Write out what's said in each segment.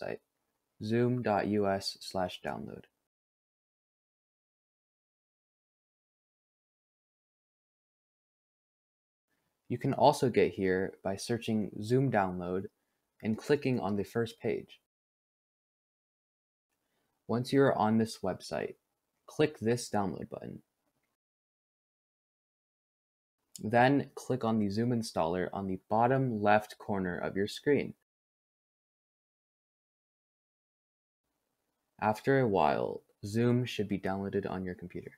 website, zoom.us slash download. You can also get here by searching Zoom Download and clicking on the first page. Once you are on this website, click this download button. Then click on the Zoom installer on the bottom left corner of your screen. After a while, Zoom should be downloaded on your computer.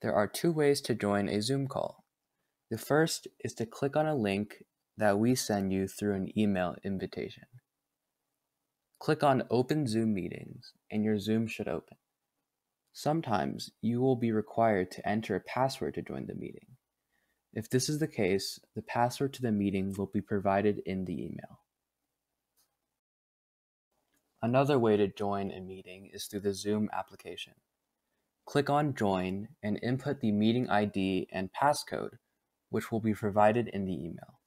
There are two ways to join a Zoom call. The first is to click on a link that we send you through an email invitation. Click on Open Zoom Meetings and your Zoom should open. Sometimes you will be required to enter a password to join the meeting. If this is the case, the password to the meeting will be provided in the email. Another way to join a meeting is through the Zoom application. Click on Join and input the meeting ID and passcode, which will be provided in the email.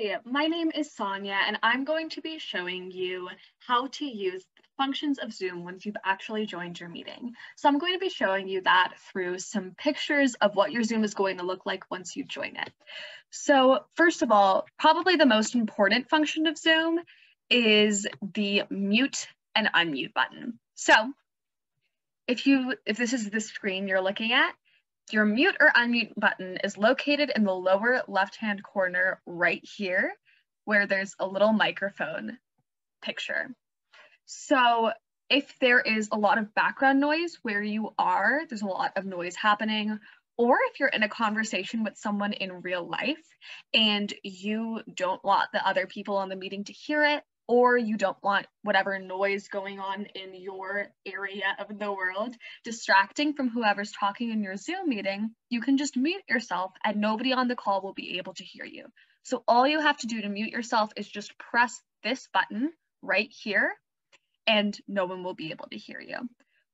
Hi, my name is Sonia, and I'm going to be showing you how to use the functions of Zoom once you've actually joined your meeting. So I'm going to be showing you that through some pictures of what your Zoom is going to look like once you join it. So first of all, probably the most important function of Zoom is the mute and unmute button. So if you if this is the screen you're looking at, your mute or unmute button is located in the lower left-hand corner right here, where there's a little microphone picture. So if there is a lot of background noise where you are, there's a lot of noise happening, or if you're in a conversation with someone in real life and you don't want the other people on the meeting to hear it, or you don't want whatever noise going on in your area of the world distracting from whoever's talking in your Zoom meeting, you can just mute yourself and nobody on the call will be able to hear you. So all you have to do to mute yourself is just press this button right here and no one will be able to hear you.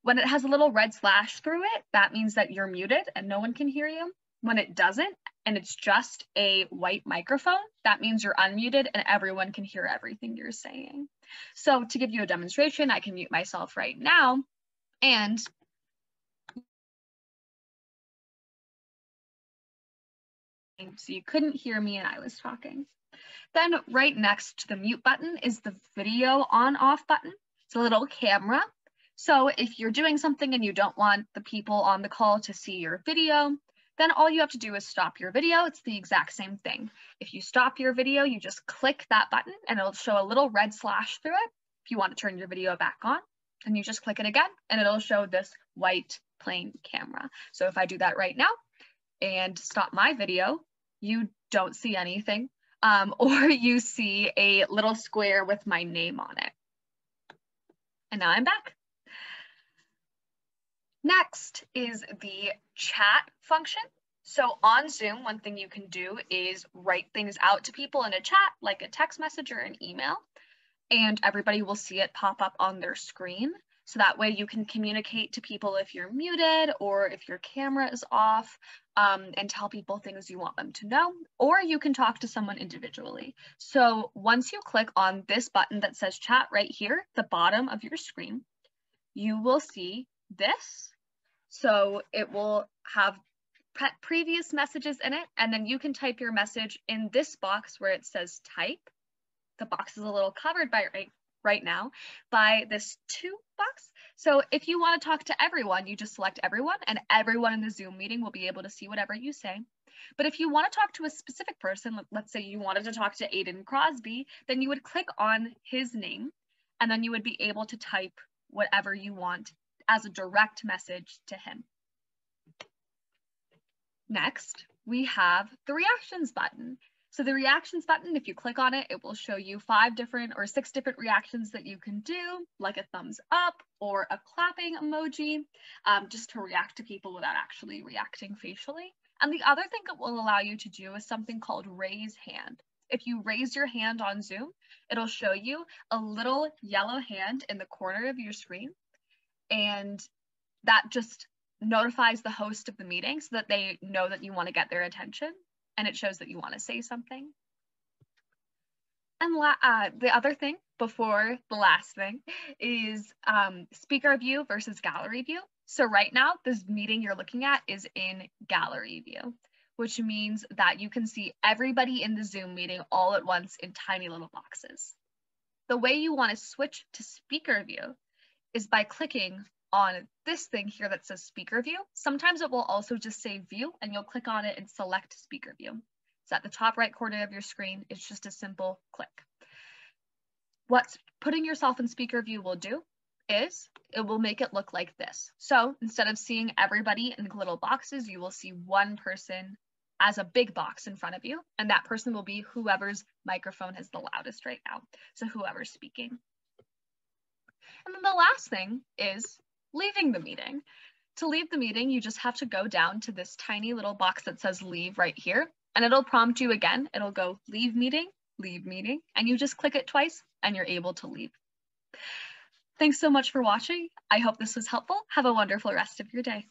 When it has a little red slash through it, that means that you're muted and no one can hear you. When it doesn't, and it's just a white microphone, that means you're unmuted and everyone can hear everything you're saying. So to give you a demonstration, I can mute myself right now and so you couldn't hear me and I was talking. Then right next to the mute button is the video on off button. It's a little camera. So if you're doing something and you don't want the people on the call to see your video, then all you have to do is stop your video. It's the exact same thing. If you stop your video, you just click that button and it'll show a little red slash through it. If you want to turn your video back on, and you just click it again and it'll show this white plain camera. So if I do that right now and stop my video, you don't see anything um, or you see a little square with my name on it. And now I'm back. Next is the chat function. So on Zoom, one thing you can do is write things out to people in a chat, like a text message or an email, and everybody will see it pop up on their screen. So that way you can communicate to people if you're muted or if your camera is off um, and tell people things you want them to know, or you can talk to someone individually. So once you click on this button that says chat right here, the bottom of your screen, you will see this so it will have pre previous messages in it, and then you can type your message in this box where it says type. The box is a little covered by right, right now by this to box. So if you want to talk to everyone, you just select everyone and everyone in the Zoom meeting will be able to see whatever you say. But if you want to talk to a specific person, let's say you wanted to talk to Aiden Crosby, then you would click on his name and then you would be able to type whatever you want as a direct message to him. Next, we have the reactions button. So the reactions button, if you click on it, it will show you five different or six different reactions that you can do, like a thumbs up or a clapping emoji, um, just to react to people without actually reacting facially. And the other thing it will allow you to do is something called raise hand. If you raise your hand on Zoom, it'll show you a little yellow hand in the corner of your screen. And that just notifies the host of the meeting so that they know that you want to get their attention and it shows that you want to say something. And uh, the other thing before the last thing is um, speaker view versus gallery view. So right now, this meeting you're looking at is in gallery view, which means that you can see everybody in the Zoom meeting all at once in tiny little boxes. The way you want to switch to speaker view is by clicking on this thing here that says speaker view. Sometimes it will also just say view and you'll click on it and select speaker view. It's at the top right corner of your screen. It's just a simple click. What putting yourself in speaker view will do is it will make it look like this. So instead of seeing everybody in little boxes, you will see one person as a big box in front of you, and that person will be whoever's microphone is the loudest right now. So whoever's speaking. And then the last thing is leaving the meeting. To leave the meeting, you just have to go down to this tiny little box that says leave right here, and it'll prompt you again. It'll go leave meeting, leave meeting, and you just click it twice and you're able to leave. Thanks so much for watching. I hope this was helpful. Have a wonderful rest of your day.